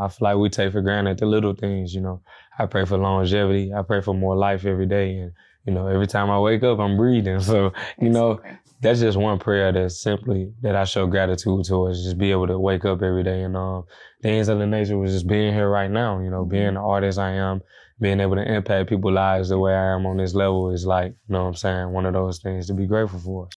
I feel like we take for granted the little things. You know, I pray for longevity. I pray for more life every day, and you know, every time I wake up, I'm breathing. So you know, that's just one prayer that's simply that I show gratitude towards. Just be able to wake up every day, and um, things of the nature was just being here right now. You know, being mm-hmm. the artist I am, being able to impact people's lives the way I am on this level is like, you know what I'm saying, one of those things to be grateful for.